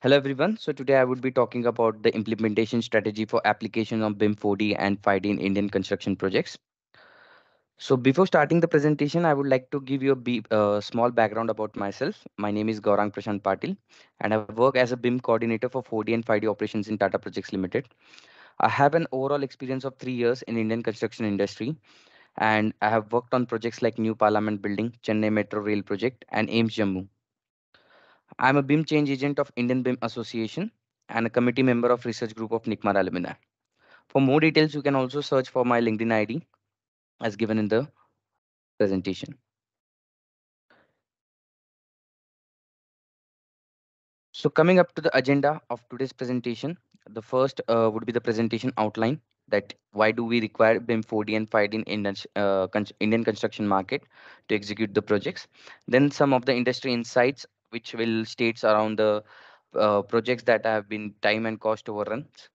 Hello everyone. So today I would be talking about the implementation strategy for application of BIM 4D and 5D in Indian construction projects. So before starting the presentation, I would like to give you a uh, small background about myself. My name is Gaurank Prashant Patil and I work as a BIM coordinator for 4D and 5D operations in Tata Projects Limited. I have an overall experience of three years in Indian construction industry and I have worked on projects like New Parliament Building, Chennai Metro Rail Project and AIIMS Jammu. I'm a BIM change agent of Indian BIM Association and a committee member of research group of NICMAR alumni. For more details, you can also search for my LinkedIn ID as given in the presentation. So coming up to the agenda of today's presentation, the first uh, would be the presentation outline that why do we require BIM 4D and 5D in uh, Indian construction market to execute the projects. Then some of the industry insights which will states around the uh, projects that have been time and cost overruns.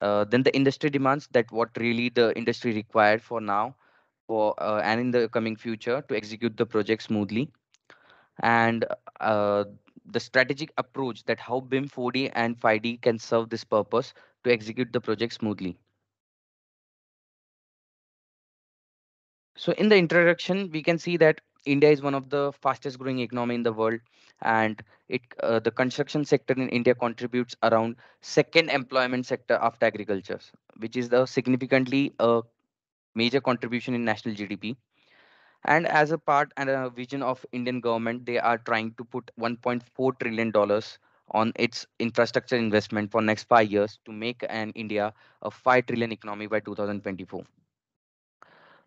Uh, then the industry demands that what really the industry required for now for uh, and in the coming future to execute the project smoothly and uh, the strategic approach that how BIM 4D and 5D can serve this purpose to execute the project smoothly. So in the introduction, we can see that India is one of the fastest growing economy in the world, and it uh, the construction sector in India contributes around second employment sector after agriculture, which is the significantly a major contribution in national GDP. And as a part and a vision of Indian government, they are trying to put 1.4 trillion dollars on its infrastructure investment for next five years to make an India a 5 trillion economy by 2024.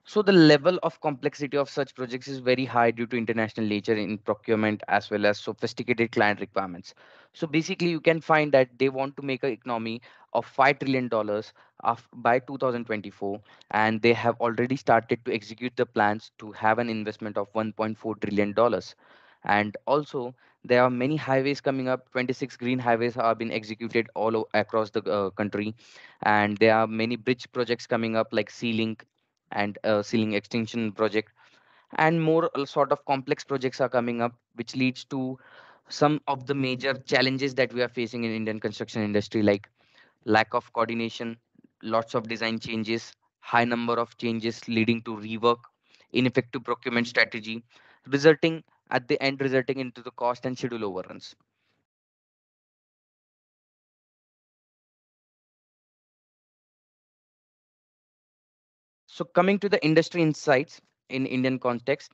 So the level of complexity of such projects is very high due to international nature in procurement as well as sophisticated client requirements. So basically, you can find that they want to make an economy of five trillion dollars by 2024, and they have already started to execute the plans to have an investment of 1.4 trillion dollars. And also, there are many highways coming up. 26 green highways have been executed all across the uh, country, and there are many bridge projects coming up like Sea Link and uh, Sea Link extension project. And more uh, sort of complex projects are coming up which leads to some of the major challenges that we are facing in indian construction industry like lack of coordination lots of design changes high number of changes leading to rework ineffective procurement strategy resulting at the end resulting into the cost and schedule overruns so coming to the industry insights in indian context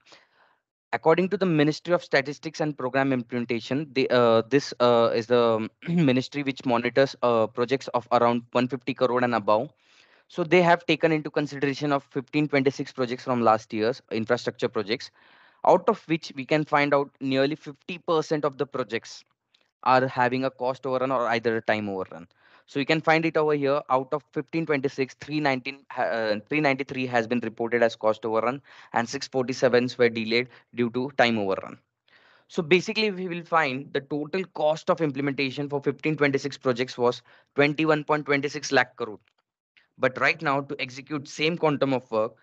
according to the ministry of statistics and program implementation the, uh, this uh, is the ministry which monitors uh, projects of around 150 crore and above so they have taken into consideration of 1526 projects from last year's infrastructure projects out of which we can find out nearly 50% of the projects are having a cost overrun or either a time overrun. So you can find it over here. Out of 1526, 319, uh, 393 has been reported as cost overrun, and 647s were delayed due to time overrun. So basically, we will find the total cost of implementation for 1526 projects was 21.26 lakh crore. But right now, to execute same quantum of work,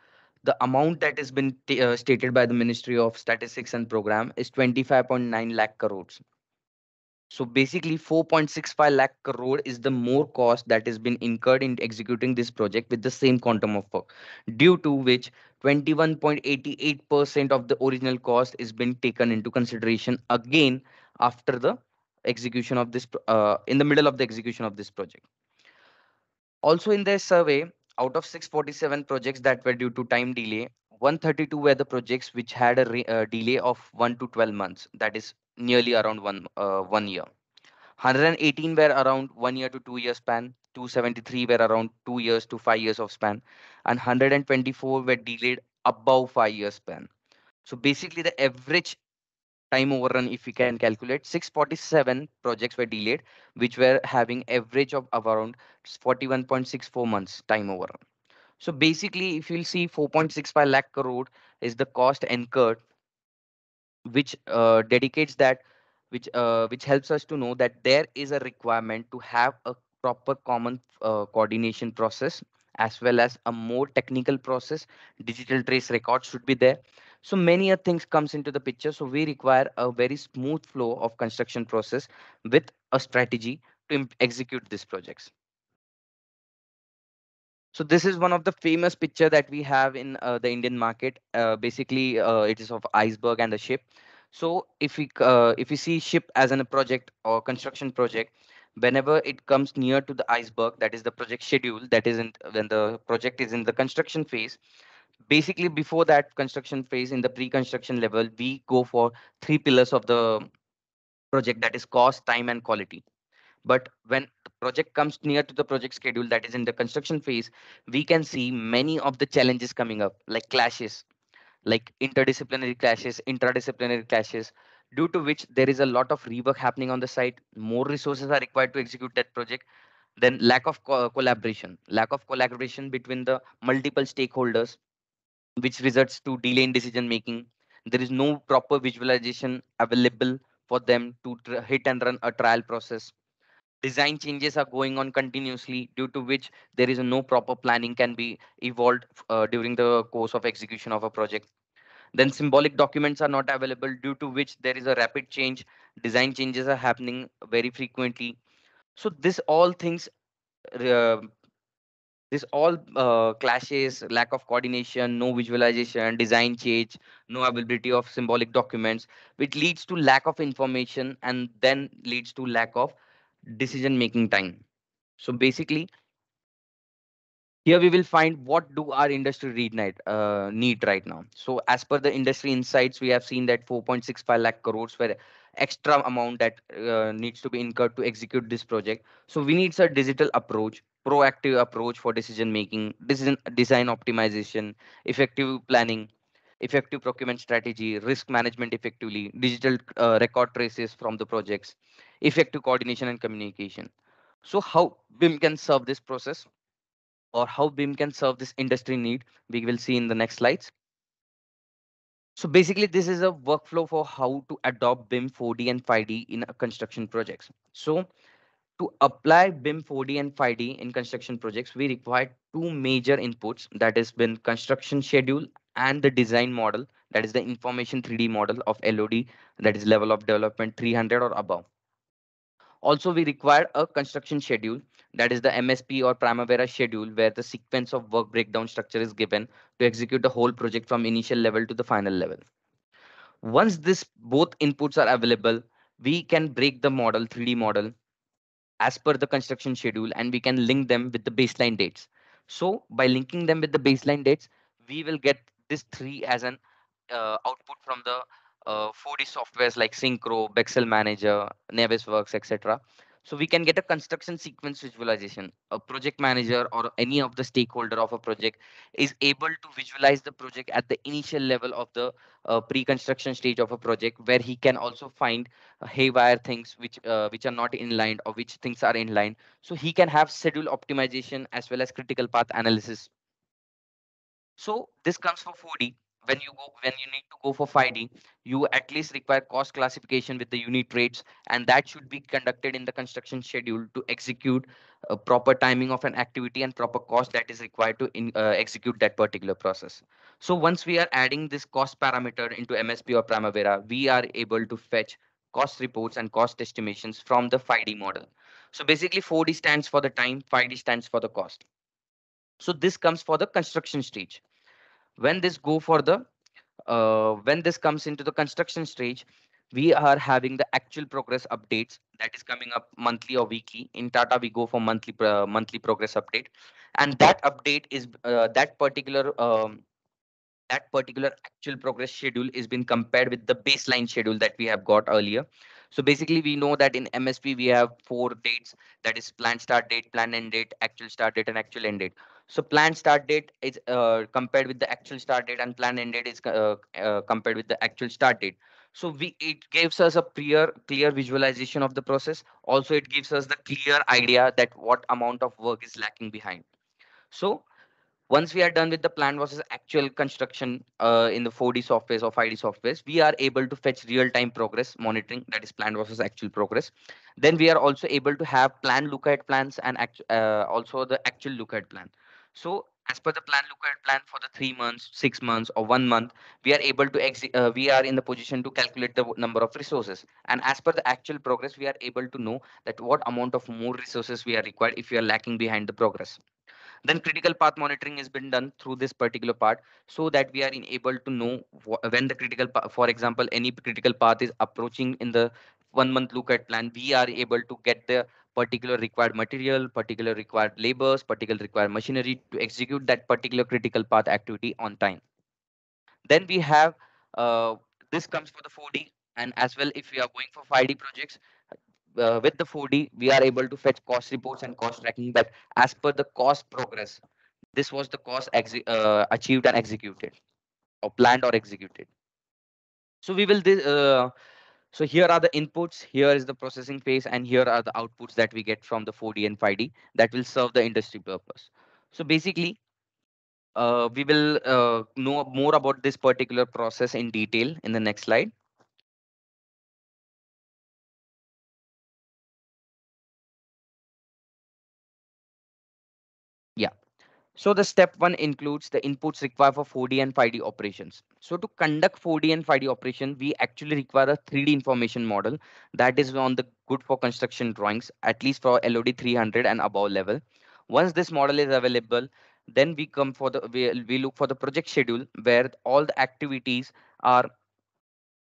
the amount that has been uh, stated by the Ministry of Statistics and Program is 25.9 lakh crores. So basically 4.65 lakh crore is the more cost that has been incurred in executing this project with the same quantum of work, due to which 21.88% of the original cost is being taken into consideration again after the execution of this, uh, in the middle of the execution of this project. Also in their survey, out of 647 projects that were due to time delay, 132 were the projects which had a re- uh, delay of 1 to 12 months, that is nearly around one, uh, one year. 118 were around one year to two year span 273 were around two years to five years of span and 124 were delayed above five years span so basically the average time overrun if we can calculate 647 projects were delayed which were having average of around 41.64 months time overrun so basically if you'll see 4.65 lakh crore is the cost incurred which uh, dedicates that which uh, which helps us to know that there is a requirement to have a proper common uh, coordination process as well as a more technical process. Digital trace records should be there. So many other things comes into the picture. So we require a very smooth flow of construction process with a strategy to execute these projects so this is one of the famous picture that we have in uh, the indian market. Uh, basically uh, it is of iceberg and the ship. So if we uh, if we see ship as a project or construction project whenever it comes near to the iceberg that is the project schedule that is in when the project is in the construction phase basically before that construction phase in the pre-construction level we go for three pillars of the project that is cost time and quality. But when project comes near to the project schedule that is in the construction phase we can see many of the challenges coming up like clashes like interdisciplinary clashes interdisciplinary clashes due to which there is a lot of rework happening on the site more resources are required to execute that project then lack of co- collaboration lack of collaboration between the multiple stakeholders which results to delay in decision making. There is no proper visualization available for them to hit and run a trial process. Design changes are going on continuously, due to which there is no proper planning can be evolved uh, during the course of execution of a project. Then symbolic documents are not available, due to which there is a rapid change. Design changes are happening very frequently. So this all things uh, this all uh, clashes lack of coordination no visualization design change no availability of symbolic documents which leads to lack of information and then leads to lack of decision making time so basically here we will find what do our industry need, night, uh, need right now. So as per the industry insights, we have seen that 4.65 lakh crores were extra amount that uh, needs to be incurred to execute this project. So we need a digital approach, proactive approach for decision making, decision design optimization, effective planning, effective procurement strategy, risk management effectively, digital uh, record traces from the projects, effective coordination and communication. So how BIM can serve this process? or how BIM can serve this industry need, we will see in the next slides. So basically, this is a workflow for how to adopt BIM 4D and 5D in a construction projects. So to apply BIM 4D and 5D in construction projects, we require two major inputs that is BIM construction schedule and the design model that is the information 3D model of LOD that is level of development 300 or above. Also, we require a construction schedule that is the MSP or Primavera schedule where the sequence of work breakdown structure is given to execute the whole project from initial level to the final level. Once this both inputs are available, we can break the model 3D model as per the construction schedule and we can link them with the baseline dates. So by linking them with the baseline dates, we will get this three as an uh, output from the uh, 4D softwares like Synchro, Bexel Manager, Navisworks, etc. So we can get a construction sequence visualization. A project manager or any of the stakeholder of a project is able to visualize the project at the initial level of the uh, pre-construction stage of a project, where he can also find uh, haywire things which uh, which are not in line or which things are in line. So he can have schedule optimization as well as critical path analysis so this comes for 4D. When you go when you need to go for 5D, you at least require cost classification with the unit rates, and that should be conducted in the construction schedule to execute a proper timing of an activity and proper cost that is required to in, uh, execute that particular process. So once we are adding this cost parameter into MSP or Primavera, we are able to fetch cost reports and cost estimations from the 5D model. So basically 4D stands for the time, 5D stands for the cost. So this comes for the construction stage. When this go for the uh, when this comes into the construction stage, we are having the actual progress updates that is coming up monthly or weekly. In Tata, we go for monthly uh, monthly progress update, and that update is uh, that particular um, that particular actual progress schedule is been compared with the baseline schedule that we have got earlier. So basically, we know that in MSP we have four dates that is plan start date, plan end date, actual start date, and actual end date. So plan start date is uh, compared with the actual start date, and plan end date is uh, uh, compared with the actual start date. So we it gives us a clear clear visualization of the process. Also, it gives us the clear idea that what amount of work is lacking behind. So once we are done with the plan versus actual construction uh, in the 4D softwares or 5D softwares, we are able to fetch real-time progress monitoring, that is plan versus actual progress. Then we are also able to have plan look at plans and act, uh, also the actual look at plan. So as per the plan look at plan for the three months six months or one month we are able to exit uh, we are in the position to calculate the number of resources. And as per the actual progress we are able to know that what amount of more resources we are required if we are lacking behind the progress. Then critical path monitoring has been done through this particular part so that we are able to know when the critical for example any critical path is approaching in the one month look at plan we are able to get the particular required material, particular required labors, particular required machinery to execute that particular critical path activity on time. Then we have, uh, this comes for the 4D and as well if we are going for 5D projects, uh, with the 4D, we are able to fetch cost reports and cost tracking that as per the cost progress, this was the cost uh, achieved and executed or planned or executed. So we will uh, so here are the inputs, here is the processing phase, and here are the outputs that we get from the 4D and 5D that will serve the industry purpose. So basically, uh, we will uh, know more about this particular process in detail in the next slide. So the step one includes the inputs required for 4D and 5D operations. So to conduct 4D and 5D operation, we actually require a 3D information model that is on the good for construction drawings, at least for LOD 300 and above level. Once this model is available, then we come for the we, we look for the project schedule where all the activities are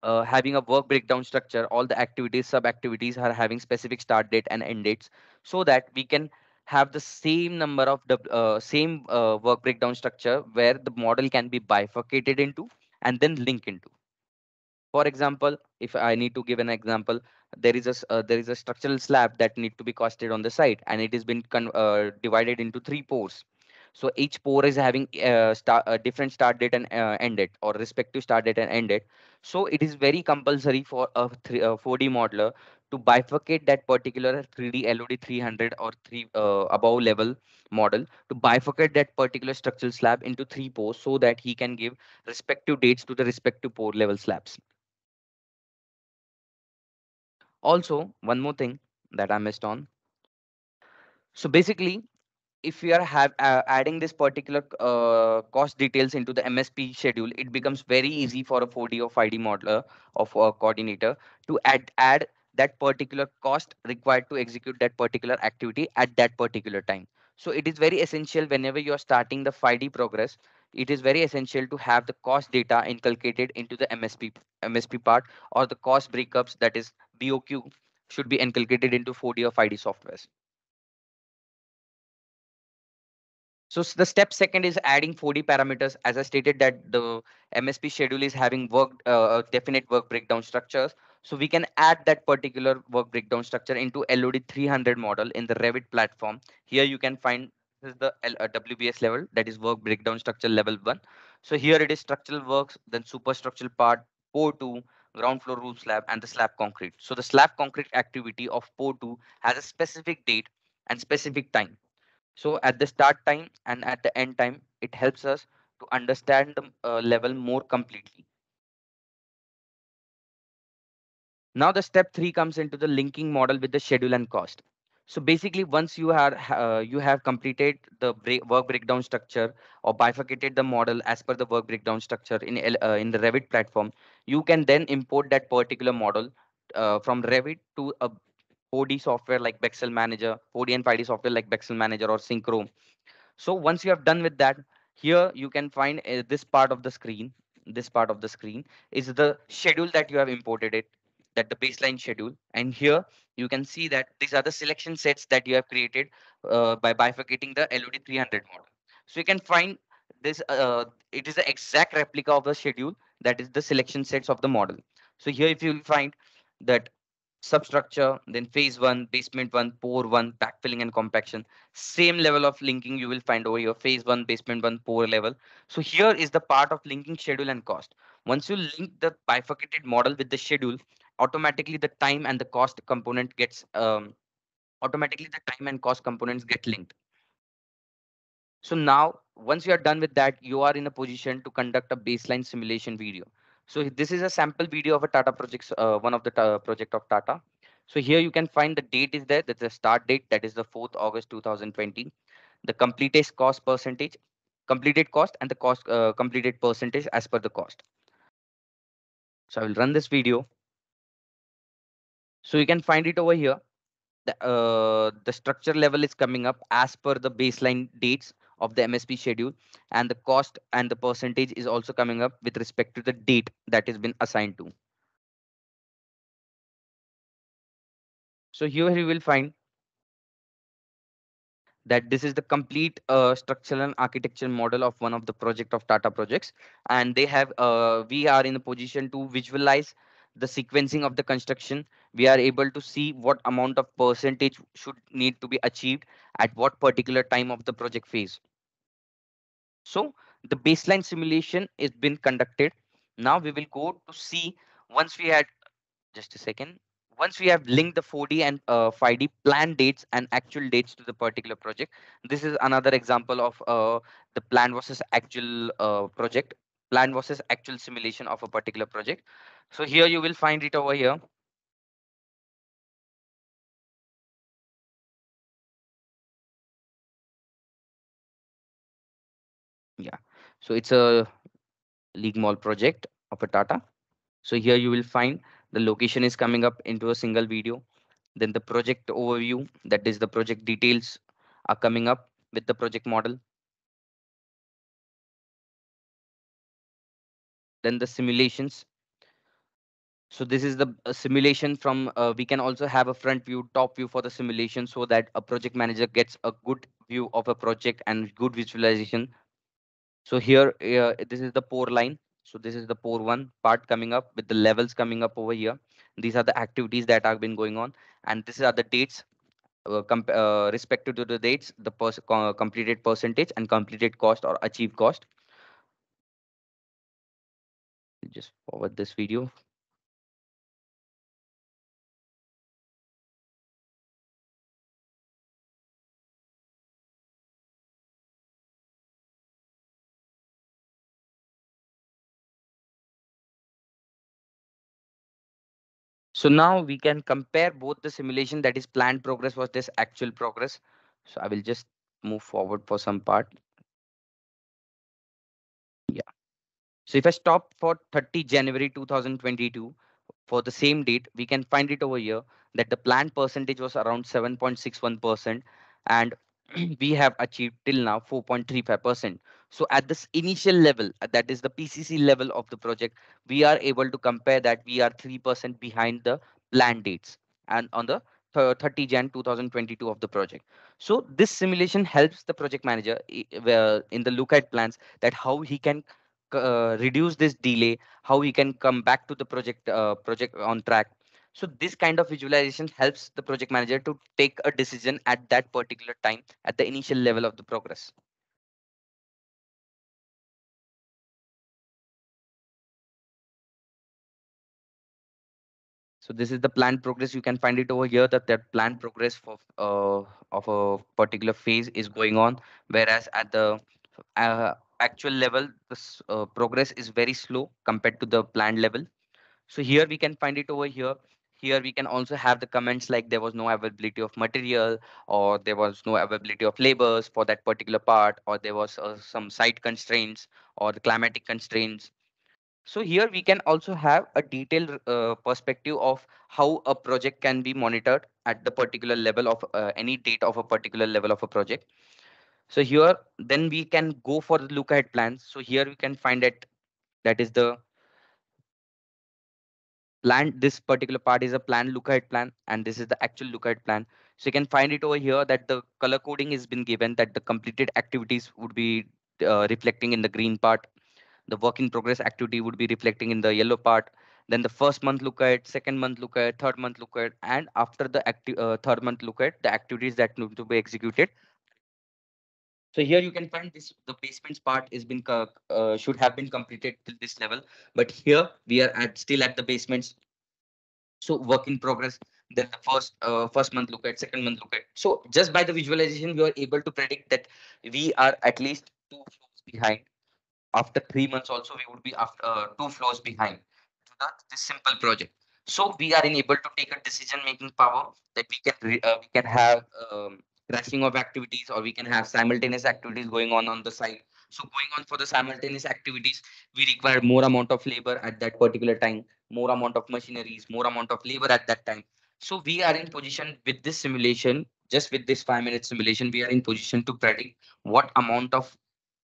uh, having a work breakdown structure all the activities sub activities are having specific start date and end dates so that we can have the same number of uh, same uh, work breakdown structure where the model can be bifurcated into and then link into. For example, if I need to give an example, there is a uh, there is a structural slab that need to be costed on the site, and it has been uh, divided into three pours. So each pour is having uh, start, a different start date and uh, end date or respective start date and end date. So it is very compulsory for a, 3, a 4D modeler to bifurcate that particular 3D LOD 300 or 3 uh, above level model to bifurcate that particular structural slab into three pours so that he can give respective dates to the respective pour level slabs. Also, one more thing that I missed on. So basically, if we are have uh, adding this particular uh, cost details into the MSP schedule, it becomes very easy for a 4D or 5D modeler of a coordinator to add add that particular cost required to execute that particular activity at that particular time. So it is very essential whenever you are starting the 5D progress, it is very essential to have the cost data inculcated into the MSP MSP part or the cost breakups that is BOQ should be inculcated into 4D or 5D softwares. So the step second is adding 4D parameters. As I stated that the MSP schedule is having work uh, definite work breakdown structures. So we can add that particular work breakdown structure into LOD 300 model in the Revit platform. Here you can find this is the uh, WBS level that is work breakdown structure level one. So here it is structural works, then superstructural part, pour two, ground floor roof slab, and the slab concrete. So the slab concrete activity of pour two has a specific date and specific time. So at the start time and at the end time, it helps us to understand the uh, level more completely. Now the step three comes into the linking model with the schedule and cost. So basically, once you are uh, you have completed the break, work breakdown structure or bifurcated the model as per the work breakdown structure in uh, in the Revit platform, you can then import that particular model uh, from Revit to a 4D software like Bexel Manager, 4D and 5D software like Bexel Manager or Synchro. So once you have done with that, here you can find uh, this part of the screen. This part of the screen is the schedule that you have imported it, that the baseline schedule. And here you can see that these are the selection sets that you have created uh, by bifurcating the LOD 300 model. So you can find this, uh, it is the exact replica of the schedule that is the selection sets of the model. So here if you find that substructure, then phase one, basement one, pour one, backfilling and compaction. Same level of linking you will find over here, phase one, basement one, pour level. So here is the part of linking schedule and cost. Once you link the bifurcated model with the schedule, automatically the time and the cost component gets, um, automatically the time and cost components get linked. So now, once you are done with that, you are in a position to conduct a baseline simulation video. So this is a sample video of a Tata project, uh, one of the project of Tata. So here you can find the date is there. That's the start date. That is the 4th August 2020. The completed cost percentage. completed cost and the cost uh, completed percentage as per the cost. So I will run this video. So you can find it over here. The, uh, the structure level is coming up as per the baseline dates of the MSP schedule and the cost and the percentage is also coming up with respect to the date that has been assigned to. So here you will find that this is the complete uh, structural and architecture model of one of the project of Tata projects. And they have, uh, we are in a position to visualize the sequencing of the construction. We are able to see what amount of percentage should need to be achieved at what particular time of the project phase. So the baseline simulation is been conducted. Now we will go to see once we had, just a second, once we have linked the 4D and uh, 5D plan dates and actual dates to the particular project, this is another example of uh, the plan versus actual uh, project, plan versus actual simulation of a particular project. So here you will find it over here. Yeah, so it's a League Mall project of a Tata. So here you will find the location is coming up into a single video. Then the project overview, that is the project details are coming up with the project model. Then the simulations. So this is the simulation from, uh, we can also have a front view, top view for the simulation so that a project manager gets a good view of a project and good visualization. So here, uh, this is the pour line. So this is the pour one part coming up with the levels coming up over here. These are the activities that have been going on. And these are the dates uh, uh, respective to the dates, the pers completed percentage and completed cost or achieved cost. Just forward this video. So now we can compare both the simulation that is planned progress versus actual progress. So I will just move forward for some part. Yeah. So if I stop for 30 January 2022 for the same date, we can find it over here that the planned percentage was around 7.61% and we have achieved till now 4.35%. So at this initial level, uh, that is the PCC level of the project, we are able to compare that we are 3% behind the plan dates and on the 30 Jan 2022 of the project. So this simulation helps the project manager in the look at plans that how he can uh, reduce this delay, how he can come back to the project uh, project on track so this kind of visualization helps the project manager to take a decision at that particular time at the initial level of the progress. So this is the planned progress. You can find it over here that that planned progress for uh, of a particular phase is going on, whereas at the uh, actual level, this uh, progress is very slow compared to the planned level. So here we can find it over here here we can also have the comments like there was no availability of material or there was no availability of labors for that particular part or there was uh, some site constraints or the climatic constraints so here we can also have a detailed uh, perspective of how a project can be monitored at the particular level of uh, any date of a particular level of a project. So here then we can go for the look ahead plans. So here we can find it that is the plan. This particular part is a plan look ahead plan and this is the actual look ahead plan. So you can find it over here that the color coding has been given that the completed activities would be uh, reflecting in the green part the work in progress activity would be reflecting in the yellow part then the first month look at second month look at third month look at and after the active uh, third month look at the activities that need to be executed so here you can find this the basements part is been uh, should have been completed till this level, but here we are at still at the basements. So work in progress. Then the first uh, first month look at, second month look at. So just by the visualization, we are able to predict that we are at least two floors behind. After three months, also we would be after uh, two floors behind this simple project. So we are able to take a decision making power that we can uh, we can have um, crashing of activities or we can have simultaneous activities going on on the site So going on for the simultaneous activities, we require more amount of labor at that particular time, more amount of machineries, more amount of labor at that time. So we are in position with this simulation, just with this five minute simulation, we are in position to predict what amount of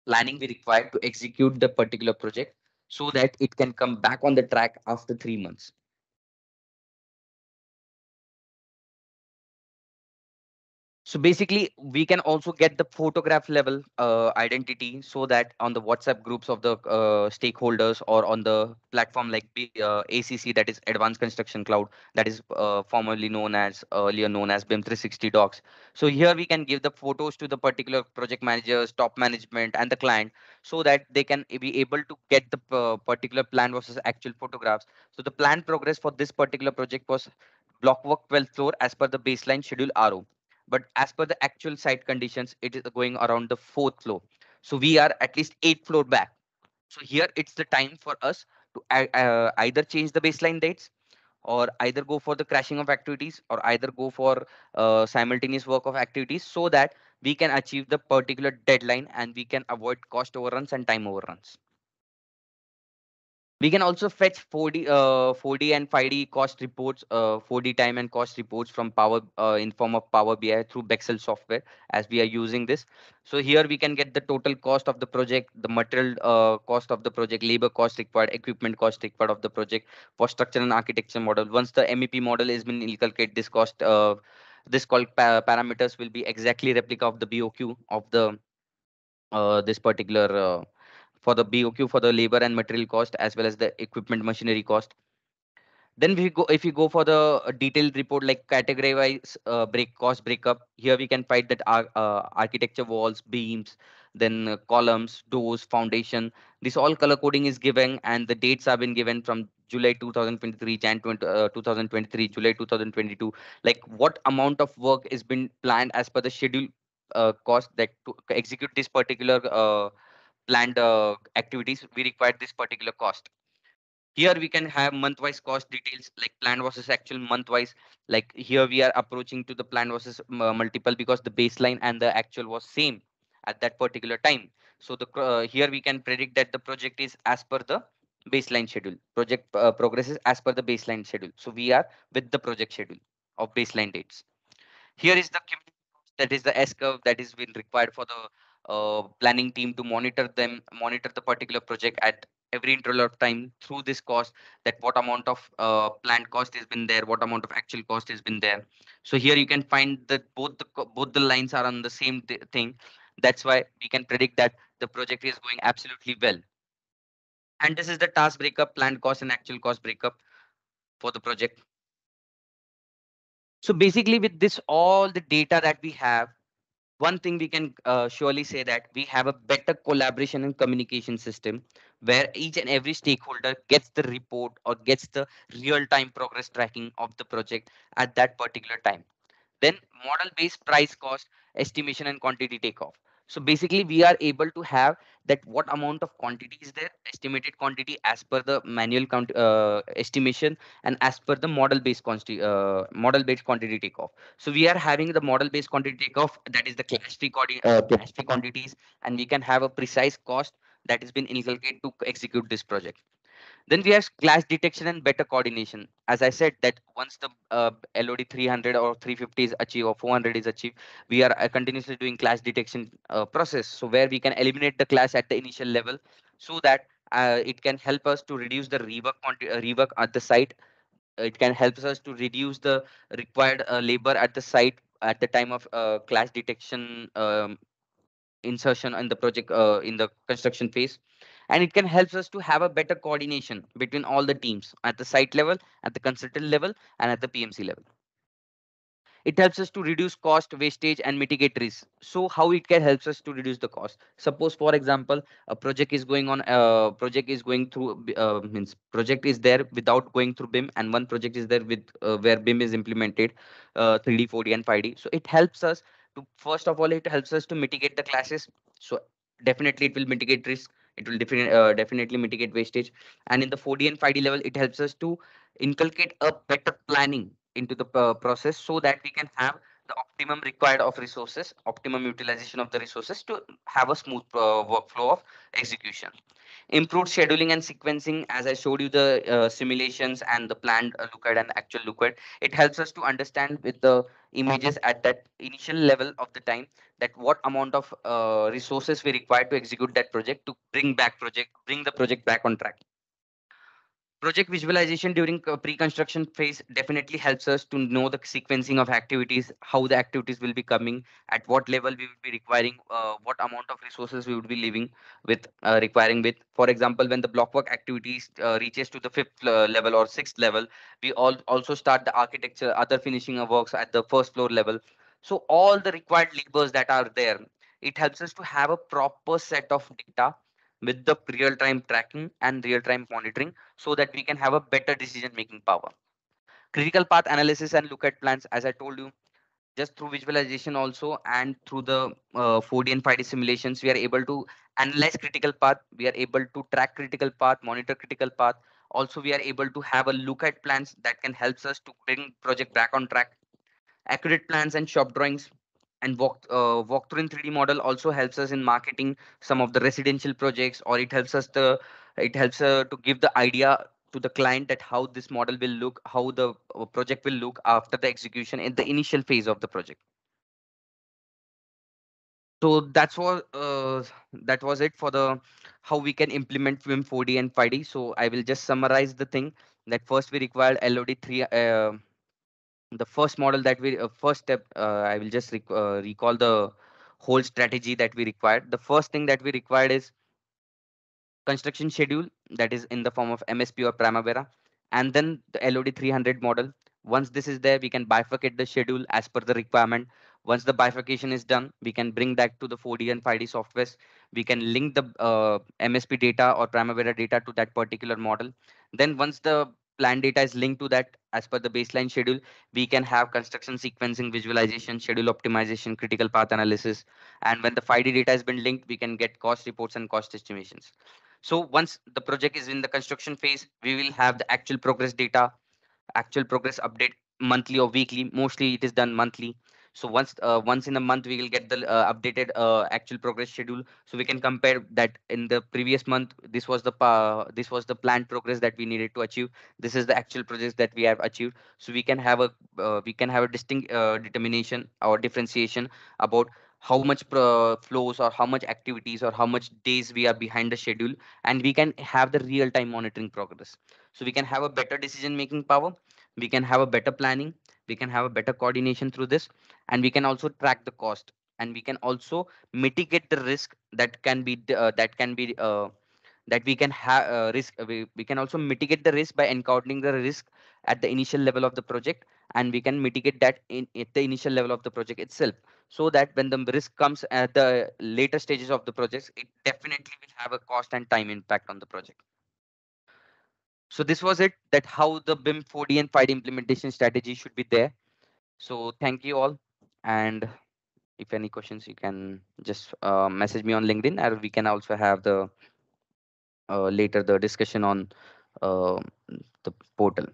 planning we require to execute the particular project so that it can come back on the track after three months. So basically, we can also get the photograph level uh, identity so that on the WhatsApp groups of the uh, stakeholders or on the platform like uh, ACC, that is Advanced Construction Cloud, that is uh, formerly known as earlier known as BIM 360 Docs. So here we can give the photos to the particular project managers, top management, and the client so that they can be able to get the uh, particular plan versus actual photographs. So the plan progress for this particular project was block work 12th floor as per the baseline schedule RO but as per the actual site conditions, it is going around the fourth floor. So we are at least eight floor back. So here it's the time for us to uh, either change the baseline dates or either go for the crashing of activities or either go for uh, simultaneous work of activities so that we can achieve the particular deadline and we can avoid cost overruns and time overruns. We can also fetch 4D, uh, 4D and 5D cost reports, uh, 4D time and cost reports from Power uh, in form of Power BI through Bexel software as we are using this. So here we can get the total cost of the project, the material uh, cost of the project, labor cost required, equipment cost required of the project for structure and architecture model. Once the MEP model has been inculcated, this cost, uh, this called pa parameters will be exactly replica of the BOQ of the uh, this particular for the BOQ for the labor and material cost as well as the equipment machinery cost. Then we go if we go for the uh, detailed report like category wise uh, break cost breakup. Here we can find that our uh, architecture walls, beams, then uh, columns, doors, foundation. This all color coding is given and the dates have been given from July 2023, Jan 20, uh, 2023, July 2022. Like what amount of work is been planned as per the schedule cost that to execute this particular planned uh, activities, we require this particular cost. Here we can have month-wise cost details like plan versus actual month-wise. Like here we are approaching to the plan versus multiple because the baseline and the actual was same at that particular time. So the uh, here we can predict that the project is as per the baseline schedule. Project uh, progresses as per the baseline schedule. So we are with the project schedule of baseline dates. Here is the that is the S curve that is been required for the uh, planning team to monitor them, monitor the particular project at every interval of time through this cost that what amount of uh, planned cost has been there what amount of actual cost has been there. So here you can find that both the both the lines are on the same th thing. That's why we can predict that the project is going absolutely well. And this is the task breakup planned cost and actual cost breakup for the project. So basically with this all the data that we have one thing we can uh, surely say that we have a better collaboration and communication system where each and every stakeholder gets the report or gets the real-time progress tracking of the project at that particular time. Then model-based price cost estimation and quantity takeoff. So basically, we are able to have that what amount of quantity is there, estimated quantity as per the manual count uh, estimation and as per the model-based quantity uh, model-based quantity takeoff. So we are having the model-based quantity takeoff that is the clash-free uh, quantities, and we can have a precise cost that has been inculcated to execute this project. Then we have clash detection and better coordination. As I said that once the uh, LOD 300 or 350 is achieved or 400 is achieved, we are uh, continuously doing clash detection uh, process. So where we can eliminate the clash at the initial level so that uh, it can help us to reduce the rework, uh, rework at the site. It can help us to reduce the required uh, labor at the site at the time of clash detection um, insertion in the project in the construction phase and it can help us to have a better coordination between all the teams at the site level at the consultant level and at the pmc level. It helps us to reduce cost wastage and mitigate risk. So how it can helps us to reduce the cost? Suppose for example a project is going on uh, project is going through uh, means project is there without going through bim and one project is there with uh, where bim is implemented uh, 3d 4d and 5d so it helps us to first of all it helps us to mitigate the clashes so definitely it will mitigate risk it will definitely uh, definitely mitigate wastage and in the 4d and 5d level it helps us to inculcate a better planning into the uh, process so that we can have the optimum required of resources, optimum utilization of the resources to have a smooth uh, workflow of execution. Improved scheduling and sequencing, as I showed you the uh, simulations and the planned uh, lookout and actual lookout, it helps us to understand with the images at that initial level of the time that what amount of uh, resources we require to execute that project to bring back project, bring the project back on track. Project visualization during pre-construction phase definitely helps us to know the sequencing of activities, how the activities will be coming, at what level we will be requiring, uh, what amount of resources we would be living with, uh, requiring with. For example, when the block work activities uh, reaches to the fifth uh, level or sixth level, we all also start the architecture, other finishing works at the first floor level. So all the required labors that are there, it helps us to have a proper set of data with the real-time tracking and real-time monitoring so that we can have a better decision-making power. Critical path analysis and look at plans, as I told you, just through visualization also and through the uh, 4D and 5D simulations, we are able to analyze critical path. We are able to track critical path, monitor critical path. Also, we are able to have a look at plans that can help us to bring project back on track. Accurate plans and shop drawings and walk uh, walkthrough in 3D model also helps us in marketing some of the residential projects, or it helps us to it helps uh, to give the idea to the client that how this model will look, how the uh, project will look after the execution in the initial phase of the project. So that's what uh, that was it for the how we can implement BIM 4D and 5D. So I will just summarize the thing that first we required LOD 3 uh, the first model that we uh, first step uh, i will just rec uh, recall the whole strategy that we required. The first thing that we required is construction schedule that is in the form of msp or primavera and then the lod 300 model. Once this is there we can bifurcate the schedule as per the requirement. Once the bifurcation is done we can bring that to the 4d and 5d softwares. We can link the uh, msp data or primavera data to that particular model. Then once the plan data is linked to that as per the baseline schedule we can have construction sequencing visualization schedule optimization critical path analysis. And when the 5d data has been linked we can get cost reports and cost estimations. So once the project is in the construction phase we will have the actual progress data actual progress update monthly or weekly. Mostly it is done monthly so once uh, once in a month we will get the uh, updated uh, actual progress schedule. So we can compare that in the previous month this was the this was the planned progress that we needed to achieve. This is the actual progress that we have achieved. So we can have a uh, we can have a distinct uh, determination or differentiation about how much flows or how much activities or how much days we are behind the schedule. And we can have the real time monitoring progress. So we can have a better decision making power. We can have a better planning we can have a better coordination through this and we can also track the cost and we can also mitigate the risk that can be uh, that can be uh, that we can have uh, risk we, we can also mitigate the risk by encountering the risk at the initial level of the project and we can mitigate that in at the initial level of the project itself so that when the risk comes at the later stages of the project it definitely will have a cost and time impact on the project so this was it that how the BIM 4D and 5D implementation strategy should be there. So thank you all. And if any questions, you can just uh, message me on LinkedIn or we can also have the uh, later the discussion on uh, the portal.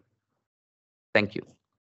Thank you.